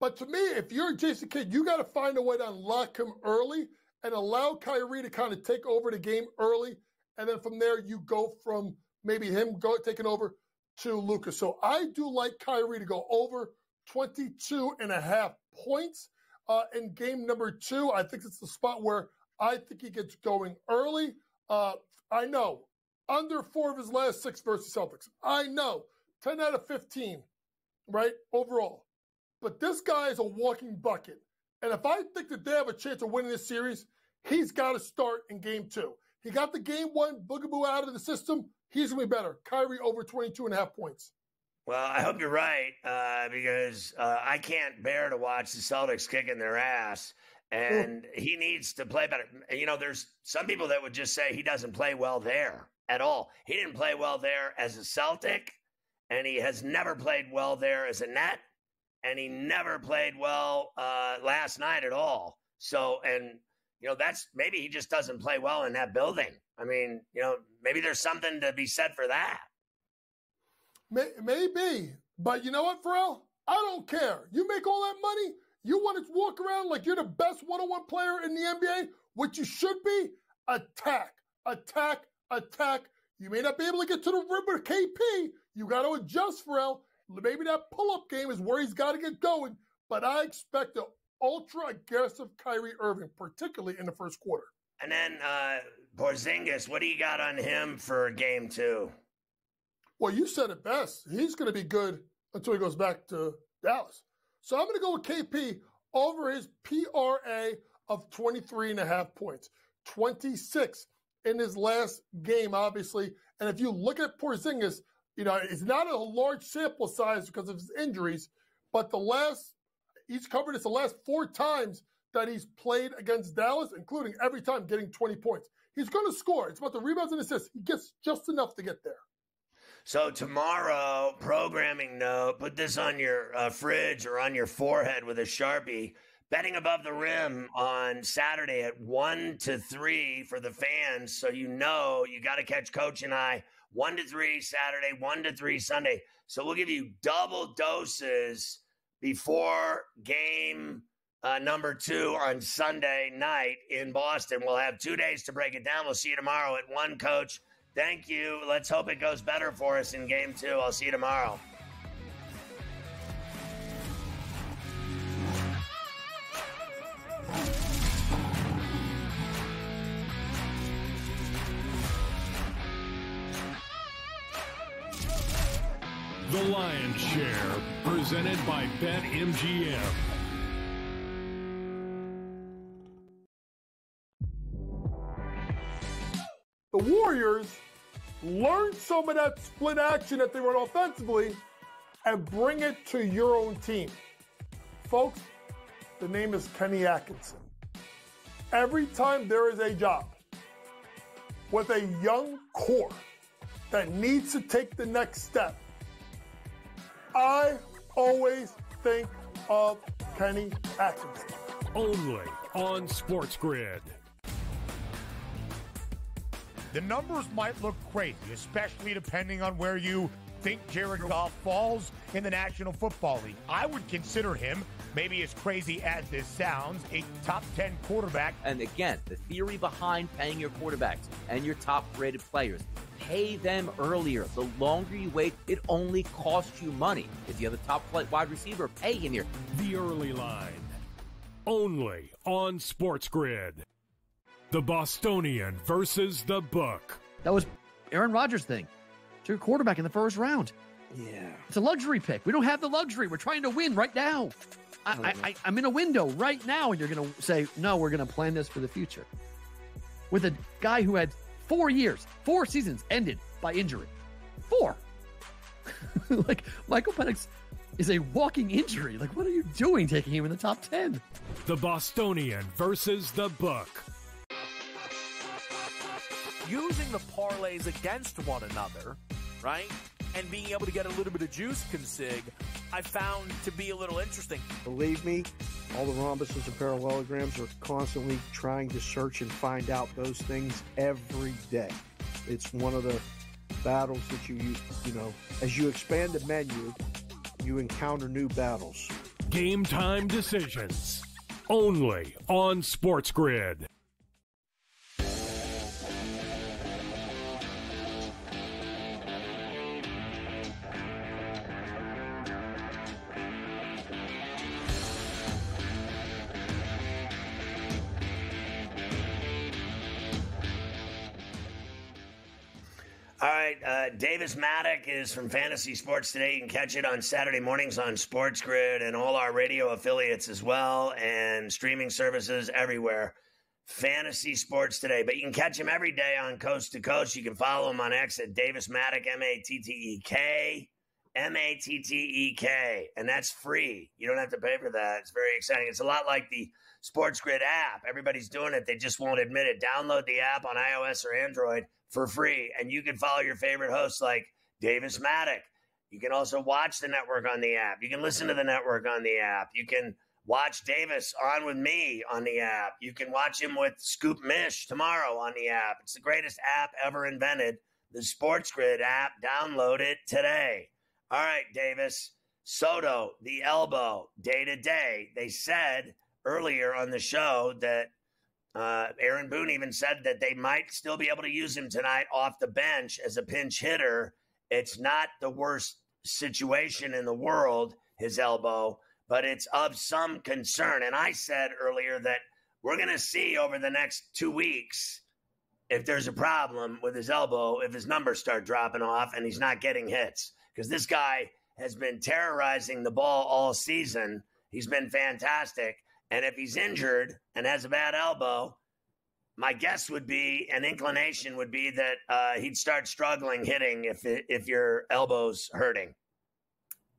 But to me, if you're Jason Kidd, you got to find a way to unlock him early and allow Kyrie to kind of take over the game early. And then from there, you go from maybe him go taking over to Lucas. So I do like Kyrie to go over 22 and a half points uh, in game number two. I think it's the spot where I think he gets going early. Uh, I know under four of his last six versus Celtics. I know 10 out of 15, right? Overall. But this guy is a walking bucket. And if I think that they have a chance of winning this series, he's got to start in game two. He got the game one boogaboo out of the system. He's going to be better. Kyrie over 22 and a half points. Well, I hope you're right uh, because uh, I can't bear to watch the Celtics kicking their ass, and he needs to play better. You know, there's some people that would just say he doesn't play well there at all. He didn't play well there as a Celtic, and he has never played well there as a net, and he never played well uh, last night at all. So, and you know, that's maybe he just doesn't play well in that building. I mean, you know, maybe there's something to be said for that. Maybe. But you know what, Ferrall? I don't care. You make all that money, you want to walk around like you're the best one on one player in the NBA, which you should be. Attack, attack, attack. You may not be able to get to the rim with KP. You got to adjust, Ferrall. Maybe that pull up game is where he's got to get going. But I expect an ultra aggressive Kyrie Irving, particularly in the first quarter. And then uh, Porzingis, what do you got on him for game two? Well, you said it best. He's going to be good until he goes back to Dallas. So I'm going to go with KP over his PRA of 23 and a half points, 26 in his last game, obviously. And if you look at Porzingis, you know, it's not a large sample size because of his injuries, but the last, he's covered this the last four times that he's played against Dallas, including every time getting 20 points. He's going to score. It's about the rebounds and assists. He gets just enough to get there. So tomorrow, programming note, put this on your uh, fridge or on your forehead with a sharpie. Betting above the rim on Saturday at one to three for the fans, so you know you got to catch Coach and I one to three Saturday, one to three Sunday. So we'll give you double doses before game uh, number two on Sunday night in Boston. We'll have two days to break it down. We'll see you tomorrow at one, Coach. Thank you. Let's hope it goes better for us in game two. I'll see you tomorrow. The Lion's Share, presented by BetMGM. The Warriors learn some of that split action that they run offensively and bring it to your own team. Folks, the name is Kenny Atkinson. Every time there is a job with a young core that needs to take the next step, I always think of Kenny Atkinson. Only on Sports Grid. The numbers might look crazy, especially depending on where you think Jared Goff falls in the National Football League. I would consider him, maybe as crazy as this sounds, a top 10 quarterback. And again, the theory behind paying your quarterbacks and your top rated players pay them earlier. The longer you wait, it only costs you money. If you have a top flight wide receiver, pay him here. The early line. Only on Sports Grid. The Bostonian versus the Book. That was Aaron Rodgers' thing. Took a quarterback in the first round. Yeah. It's a luxury pick. We don't have the luxury. We're trying to win right now. I, I, I, I'm in a window right now, and you're going to say, no, we're going to plan this for the future. With a guy who had four years, four seasons ended by injury. Four. like, Michael Penix is a walking injury. Like, what are you doing taking him in the top 10? The Bostonian versus the Book. Using the parlays against one another, right? And being able to get a little bit of juice consig, I found to be a little interesting. Believe me, all the rhombuses and parallelograms are constantly trying to search and find out those things every day. It's one of the battles that you use, you know, as you expand the menu, you encounter new battles. Game time decisions. Only on Sports Grid. Uh, Davis Mattek is from Fantasy Sports Today. You can catch it on Saturday mornings on Sports Grid and all our radio affiliates as well, and streaming services everywhere. Fantasy Sports Today, but you can catch him every day on Coast to Coast. You can follow him on X at Davis Mattek, M A T T E K, M A T T E K, and that's free. You don't have to pay for that. It's very exciting. It's a lot like the Sports Grid app. Everybody's doing it. They just won't admit it. Download the app on iOS or Android for free, and you can follow your favorite hosts like Davis Mattek. You can also watch the network on the app. You can listen to the network on the app. You can watch Davis on with me on the app. You can watch him with Scoop Mish tomorrow on the app. It's the greatest app ever invented. The Sports Grid app. Download it today. All right, Davis. Soto, the elbow, day to day. They said earlier on the show that uh, Aaron Boone even said that they might still be able to use him tonight off the bench as a pinch hitter. It's not the worst situation in the world, his elbow, but it's of some concern. And I said earlier that we're going to see over the next two weeks if there's a problem with his elbow, if his numbers start dropping off and he's not getting hits. Because this guy has been terrorizing the ball all season. He's been fantastic. And if he's injured and has a bad elbow, my guess would be an inclination would be that uh, he'd start struggling hitting if if your elbow's hurting.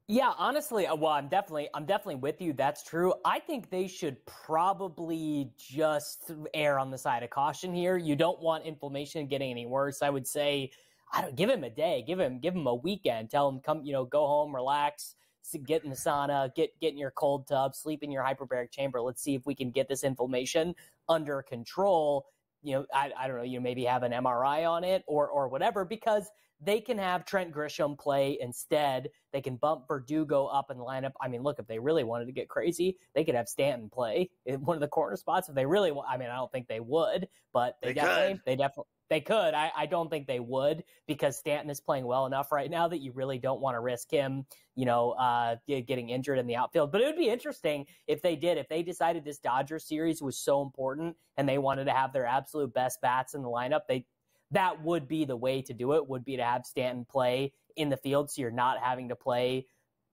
Yeah, honestly, uh, well, I'm definitely, I'm definitely with you. That's true. I think they should probably just err on the side of caution here. You don't want inflammation getting any worse. I would say, I don't give him a day, give him, give him a weekend. Tell him come, you know, go home, relax, get in the sauna, get get in your cold tub, sleep in your hyperbaric chamber. Let's see if we can get this inflammation under control. You know, I, I don't know, you know, maybe have an MRI on it or or whatever, because they can have Trent Grisham play instead. They can bump Verdugo up in the lineup. I mean, look, if they really wanted to get crazy, they could have Stanton play in one of the corner spots. If they really, want, I mean, I don't think they would, but they, They definitely, could. they definitely, they could. I, I don't think they would because Stanton is playing well enough right now that you really don't want to risk him, you know, uh, getting injured in the outfield. But it would be interesting if they did, if they decided this Dodger series was so important and they wanted to have their absolute best bats in the lineup. They that would be the way to do it. Would be to have Stanton play in the field, so you're not having to play,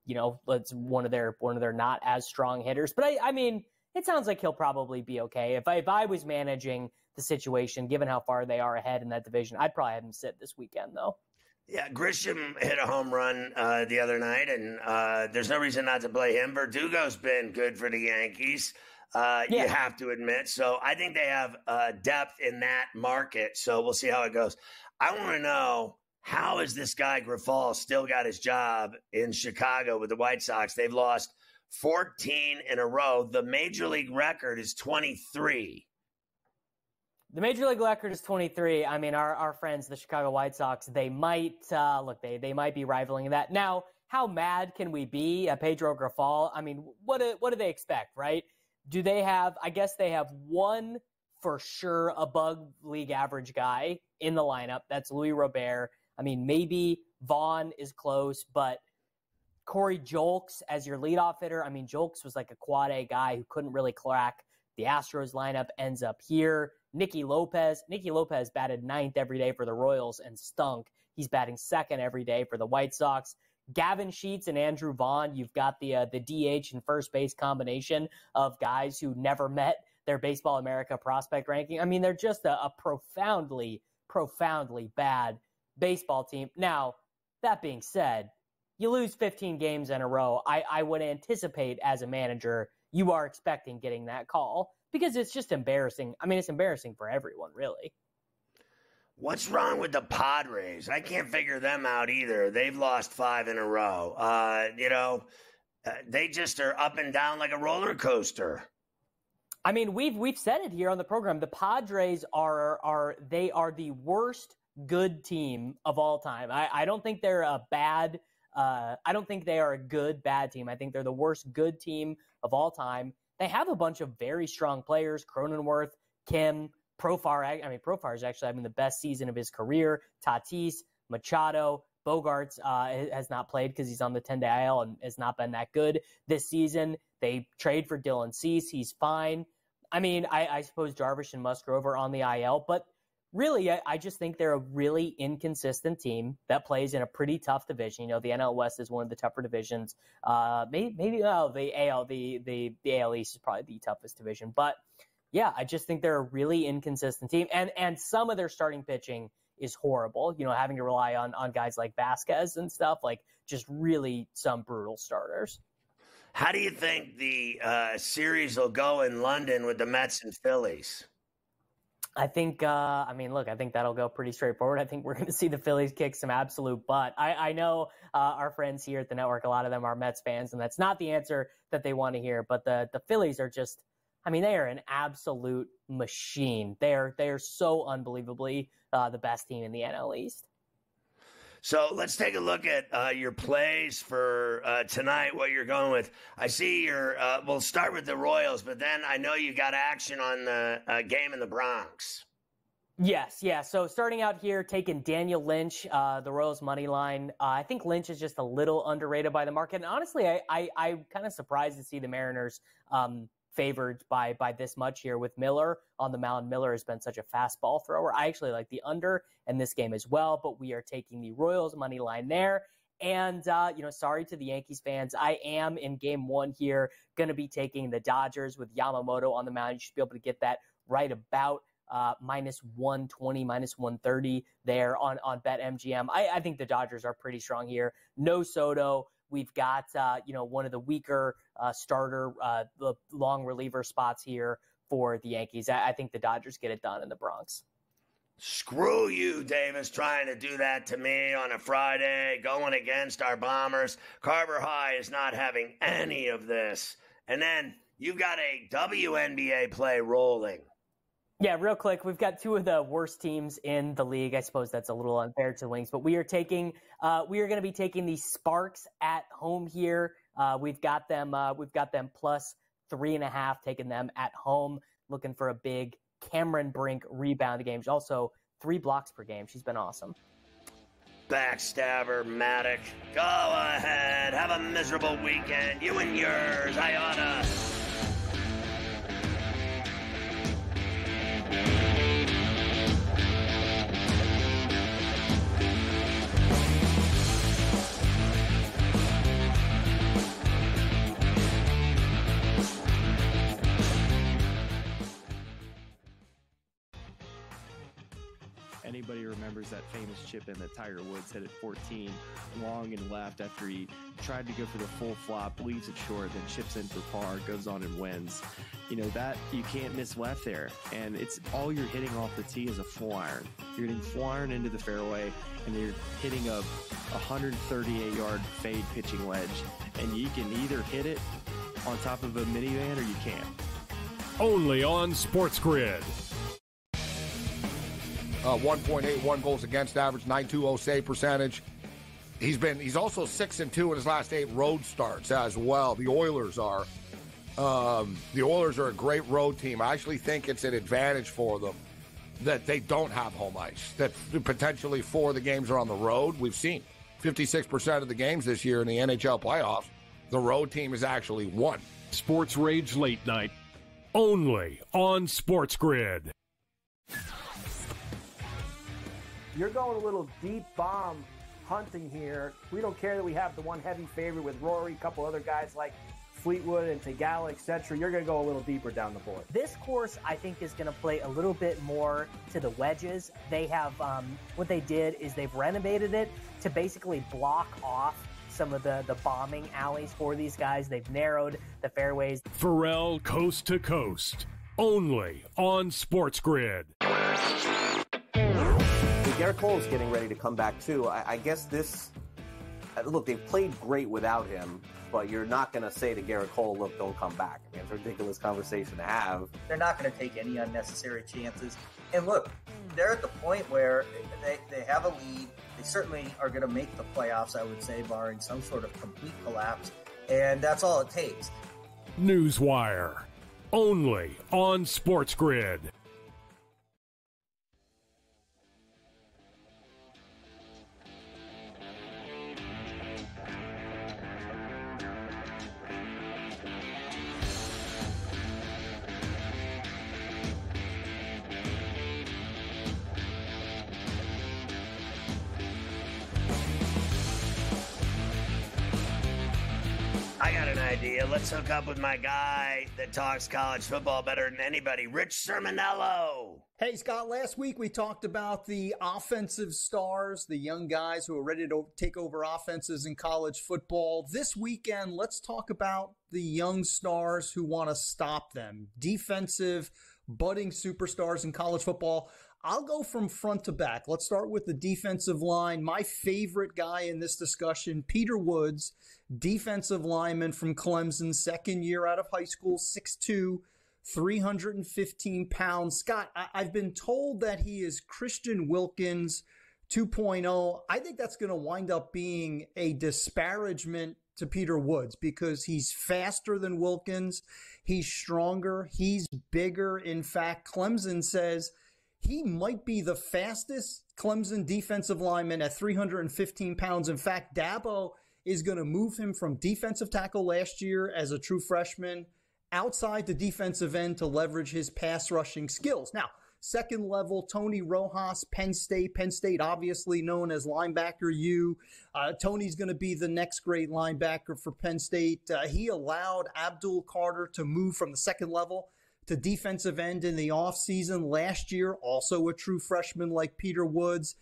you know, let's one of their one of their not as strong hitters. But I, I mean, it sounds like he'll probably be okay. If I, if I was managing the situation, given how far they are ahead in that division, I'd probably have him sit this weekend, though. Yeah, Grisham hit a home run uh, the other night, and uh, there's no reason not to play him. Verdugo's been good for the Yankees. Uh, Yeah. You have to admit. So I think they have uh, depth in that market. So we'll see how it goes. I want to know how is this guy Grifol still got his job in Chicago with the White Sox? They've lost 14 in a row. The major league record is 23. The major league record is 23. I mean, our, our friends, the Chicago White Sox, they might uh, look they they might be rivaling that. Now, how mad can we be at Pedro Grifol? I mean, what do, what do they expect, right? Do they have? I guess they have one for sure above league average guy in the lineup. That's Luis Robert. I mean, maybe Vaughn is close, but Corey Julks as your leadoff hitter. I mean, Julks was like a quad A guy who couldn't really crack the Astros lineup, ends up here. Nicky Lopez. Nicky Lopez batted ninth every day for the Royals and stunk. He's batting second every day for the White Sox. Gavin Sheets and Andrew Vaughn. You've got the uh, the DH and first base combination of guys who never met their Baseball America prospect ranking. I mean, they're just a, a profoundly, profoundly bad baseball team. Now, that being said, you lose 15 games in a row. I, I would anticipate as a manager, you are expecting getting that call because it's just embarrassing. I mean, it's embarrassing for everyone, really. What's wrong with the Padres? I can't figure them out either. They've lost five in a row. Uh, you know, uh, they just are up and down like a roller coaster. I mean, we've we've said it here on the program. The Padres are are they are the worst good team of all time. I, I don't think they're a bad. Uh, I don't think they are a good bad team. I think they're the worst good team of all time. They have a bunch of very strong players: Cronenworth, Kim, Profar. I mean, Profar is actually having the best season of his career. Tatis, Machado, Bogaerts uh, has not played because he's on the 10 day IL and has not been that good this season. They trade for Dylan Cease. He's fine. I mean, I, I suppose Darvish and Musgrove are on the IL, but really, I, I just think they're a really inconsistent team that plays in a pretty tough division. You know, the NL West is one of the tougher divisions. Uh, maybe, maybe oh, the AL, the, the, the AL East is probably the toughest division, but yeah, I just think they're a really inconsistent team, and and some of their starting pitching is horrible. You know, having to rely on on guys like Vasquez and stuff, like just really some brutal starters. How do you think the uh, series will go in London with the Mets and Phillies? I think, uh, I mean, look, I think that'll go pretty straightforward. I think we're going to see the Phillies kick some absolute butt. I, I know uh, our friends here at the network, a lot of them are Mets fans, and that's not the answer that they want to hear. But the the Phillies are just, I mean, they are an absolute machine. They are they are so unbelievably uh, the best team in the NL East. So let's take a look at uh, your plays for uh, tonight. What you're going with? I see your. Uh, we'll start with the Royals, but then I know you got action on the uh, game in the Bronx. Yes, yeah. So starting out here, taking Daniel Lynch, uh, the Royals money line. Uh, I think Lynch is just a little underrated by the market. And honestly, I, I, I'm kind of surprised to see the Mariners um, favored by by this much here with Miller on the mound. Miller has been such a fastball thrower. I actually like the under in this game as well, but we are taking the Royals money line there. And, uh, you know, sorry to the Yankees fans. I am in game one here, going to be taking the Dodgers with Yamamoto on the mound. You should be able to get that right about uh, minus 120, minus 130 there on, on BetMGM. I, I think the Dodgers are pretty strong here. No Soto. We've got, uh, you know, one of the weaker uh, starter, uh, the long reliever spots here for the Yankees. I, I think the Dodgers get it done in the Bronx. Screw you, Davis, trying to do that to me on a Friday, going against our Bombers. Carver High is not having any of this. And then you've got a WNBA play rolling. Yeah, real quick, we've got two of the worst teams in the league. I suppose that's a little unfair to the Wings, but we are taking, uh, we are going to be taking the Sparks at home here. Uh, we've got them, uh, we've got them plus three and a half, taking them at home, looking for a big Cameron Brink rebound game. Also, three blocks per game. She's been awesome. Backstabber, Mattek. Go ahead. Have a miserable weekend. You and yours. I remembers that famous chip in that Tiger Woods hit at 14, long and left after he tried to go for the full flop, leaves it short, then chips in for par, goes on and wins. You know, that you can't miss left there. And it's all you're hitting off the tee is a full iron. You're hitting full iron into the fairway, and you're hitting a 138 yard fade pitching wedge. And you can either hit it on top of a minivan or you can't. Only on Sports Grid. Uh, 1.81 goals against average, 920 save percentage. He's been he's also six and two in his last eight road starts as well. The Oilers are um, the Oilers are a great road team. I actually think it's an advantage for them that they don't have home ice. That potentially four of the games are on the road. We've seen 56% of the games this year in the NHL playoffs. The road team has actually won. Sports Rage Late Night. Only on Sports Grid. You're going a little deep bomb hunting here. We don't care that we have the one heavy favorite with Rory, a couple other guys like Fleetwood and Theegala, etc. You're going to go a little deeper down the board. This course, I think, is going to play a little bit more to the wedges. They have um, what they did is they've renovated it to basically block off some of the the bombing alleys for these guys. They've narrowed the fairways. Ferrall Coast to Coast. Only on Sports Grid. Gerrit Cole is getting ready to come back too. I, I guess this. uh, Look, they've played great without him, but you're not going to say to Gerrit Cole, "Look, don't come back." I mean, it's a ridiculous conversation to have. They're not going to take any unnecessary chances. And look, they're at the point where they, they have a lead. They certainly are going to make the playoffs, I would say, barring some sort of complete collapse. And that's all it takes. Newswire. Only on Sports Grid. Idea. Let's hook up with my guy that talks college football better than anybody, Rich Cirminiello. Hey, Scott, last week we talked about the offensive stars, the young guys who are ready to take over offenses in college football. This weekend, let's talk about the young stars who want to stop them. Defensive, budding superstars in college football. I'll go from front to back. Let's start with the defensive line. My favorite guy in this discussion, Peter Woods, defensive lineman from Clemson, second year out of high school, 6'2, 315 pounds. Scott, I- I've been told that he is Christian Wilkins 2.0. I think that's going to wind up being a disparagement to Peter Woods because he's faster than Wilkins. He's stronger. He's bigger. In fact, Clemson says he might be the fastest Clemson defensive lineman at 315 pounds. In fact, Dabo is going to move him from defensive tackle last year as a true freshman outside the defensive end to leverage his pass rushing skills. Now, second level, Tony Rojas, Penn State. Penn State, obviously known as linebacker U. Uh, Tony's going to be the next great linebacker for Penn State. Uh, he allowed Abdul Carter to move from the second level to defensive end in the offseason last year, also a true freshman like Peter Woods.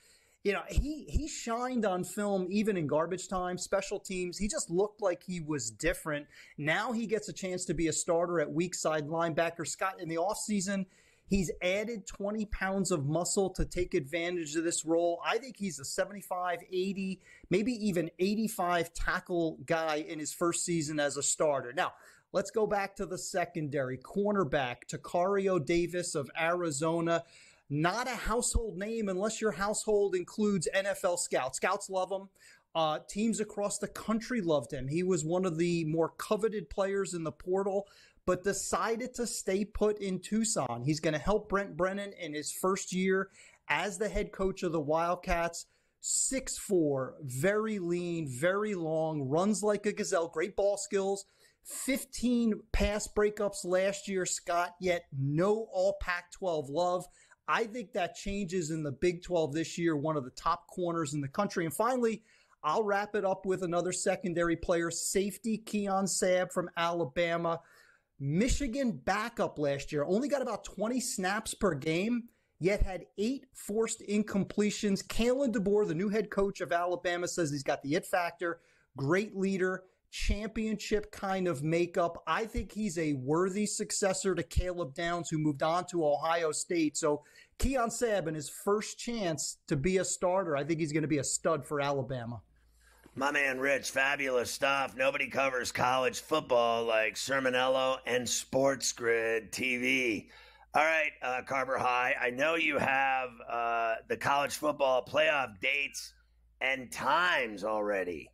You know, he he shined on film even in garbage time, special teams. He just looked like he was different. Now he gets a chance to be a starter at weak side linebacker. Scott, in the offseason, he's added 20 pounds of muscle to take advantage of this role. I think he's a 75, 80, maybe even 85 tackle guy in his first season as a starter. Now, Let's go back to the secondary. Cornerback, Tacario Davis of Arizona. Not a household name unless your household includes NFL scouts. Scouts love him. Uh, teams across the country loved him. He was one of the more coveted players in the portal, but decided to stay put in Tucson. He's going to help Brent Brennan in his first year as the head coach of the Wildcats. 6'4, very lean, very long, runs like a gazelle, great ball skills. 15 pass breakups last year, Scott, yet no all Pac 12 love. I think that changes in the Big 12 this year, one of the top corners in the country. And finally, I'll wrap it up with another secondary player, safety Keon Sabb from Alabama. Michigan backup last year, only got about 20 snaps per game. yet had eight forced incompletions. Kalen DeBoer, the new head coach of Alabama, says he's got the it factor, great leader, championship kind of makeup. I think he's a worthy successor to Caleb Downs, who moved on to Ohio State. So Keon Sabb in his first chance to be a starter, I think he's going to be a stud for Alabama. My man Rich, fabulous stuff. Nobody covers college football like Cirminiello and Sports Grid TV. All right, uh, Carver High, I know you have uh, the college football playoff dates and times already.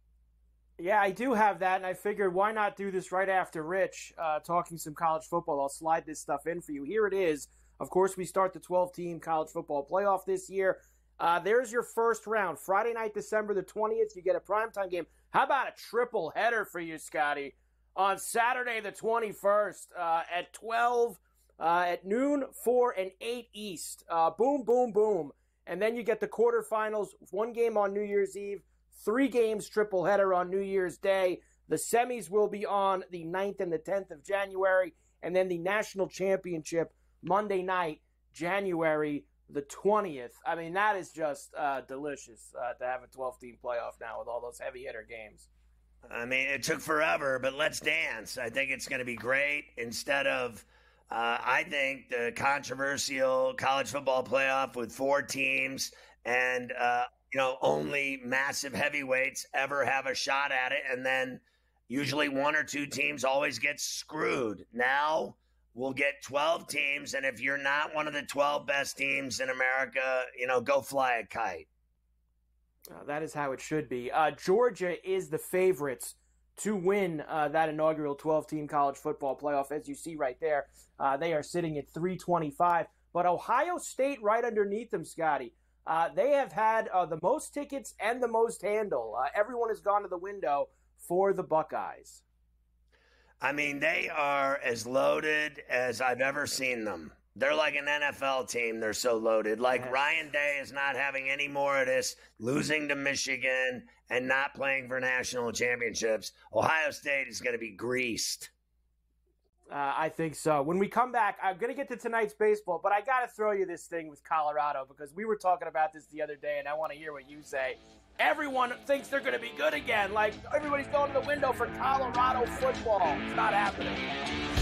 Yeah, I do have that, and I figured why not do this right after Rich uh, talking some college football. I'll slide this stuff in for you. Here it is. Of course, we start the 12 team college football playoff this year. Uh, there's your first round. Friday night, December the 20th, you get a primetime game. How about a triple header for you, Scotty? On Saturday the 21st uh, at 12, uh, at noon, 4 and 8 East. Uh, boom, boom, boom. And then you get the quarterfinals, one game on New Year's Eve, three games triple header on New Year's Day. The semis will be on the 9th and the 10th of January, and then the national championship Monday night, January the 20th. I mean, that is just uh, delicious uh, to have a 12 team playoff now with all those heavy hitter games. I mean, it took forever, but let's dance. I think it's going to be great. Instead of, uh, I think, the controversial college football playoff with four teams and, uh, you know, only massive heavyweights ever have a shot at it. And then usually one or two teams always get screwed. Now, we'll get 12 teams. And if you're not one of the 12 best teams in america you know go fly a kite. Uh, that is how it should be. Uh, georgia is the favorites to win uh, that inaugural 12 team college football playoff. As you see right there uh, they are sitting at 325 but ohio state right underneath them scotty uh, they have had uh, the most tickets and the most handle everyone has gone to the window for the buckeyes I mean, they are as loaded as I've ever seen them. They're like an NFL team. They're so loaded. Like Ryan Day is not having any more of this losing to Michigan and not playing for national championships. Ohio State is going to be greased. Uh, I think so. When we come back, I'm going to get to tonight's baseball, but I got to throw you this thing with Colorado because we were talking about this the other day, and I want to hear what you say everyone thinks they're going to be good again. Like everybody's going to the window for Colorado football. It's not happening.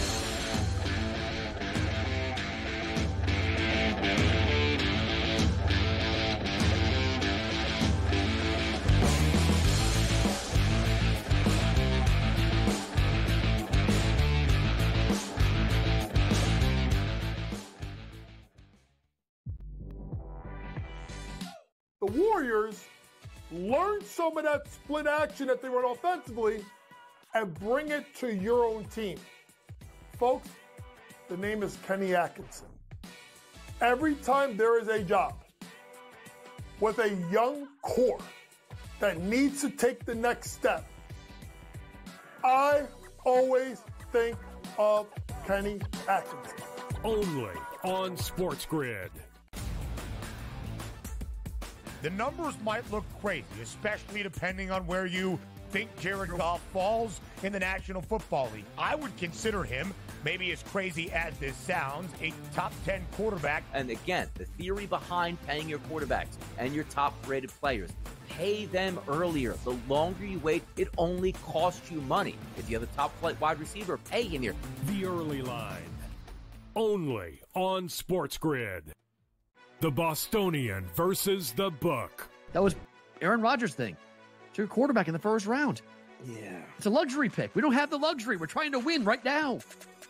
Warriors learn some of that split action that they run offensively and bring it to your own team. Folks, the name is Kenny Atkinson. Every time there is a job with a young core that needs to take the next step, I always think of Kenny Atkinson. Only on Sports Grid. The numbers might look crazy, especially depending on where you think Jared Goff falls in the National Football League. I would consider him, maybe as crazy as this sounds, a top 10 quarterback. And again, the theory behind paying your quarterbacks and your top rated players. Pay them earlier. The longer you wait, it only costs you money. If you have a top flight wide receiver, pay him here. The early line. Only on Sports Grid. The Bostonian versus the Book. That was Aaron Rodgers' thing. It's your quarterback in the first round. Yeah. It's a luxury pick. We don't have the luxury. We're trying to win right now.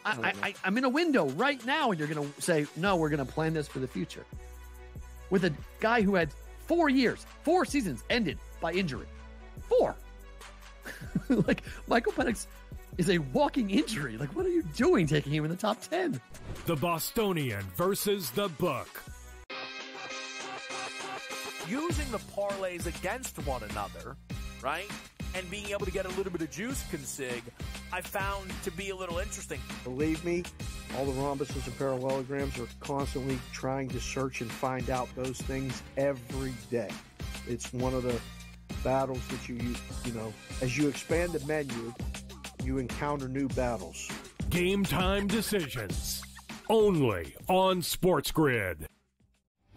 I, I, I, I'm in a window right now, and you're going to say, no, we're going to plan this for the future. With a guy who had four years, four seasons ended by injury. Four. like, Michael Penix is a walking injury. Like, what are you doing taking him in the top 10? The Bostonian versus the Book. Using the parlays against one another, right? And being able to get a little bit of juice consig, I found to be a little interesting. Believe me, all the rhombuses and parallelograms are constantly trying to search and find out those things every day. It's one of the battles that you use, you know, as you expand the menu, you encounter new battles. Game time decisions. Only on Sports Grid.